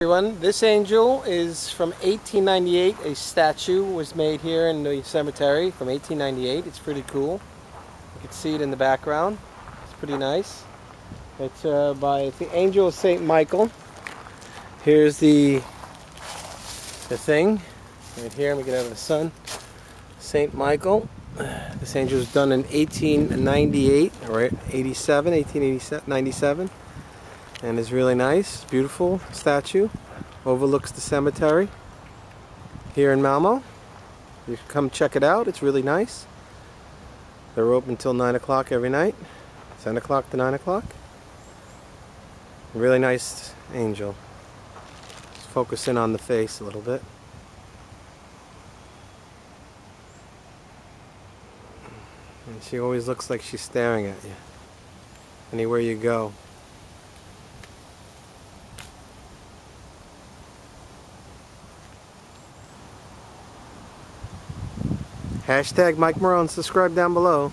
Everyone, this angel is from 1898. A statue was made here in the cemetery from 1898. It's pretty cool. You can see it in the background. It's pretty nice. It's uh, by the Angel of Saint Michael. Here's the the thing right here. Me get out of the sun. Saint Michael. This angel was done in 1898 or 87, 1897, and is really nice. Beautiful statue. Overlooks the cemetery here in Malmo. You can come check it out. It's really nice. They're open until 9 o'clock every night. 10 o'clock to 9 o'clock. Really nice angel. Just focus in on the face a little bit. And she always looks like she's staring at you. Anywhere you go. Hashtag Mike Merone, subscribe down below.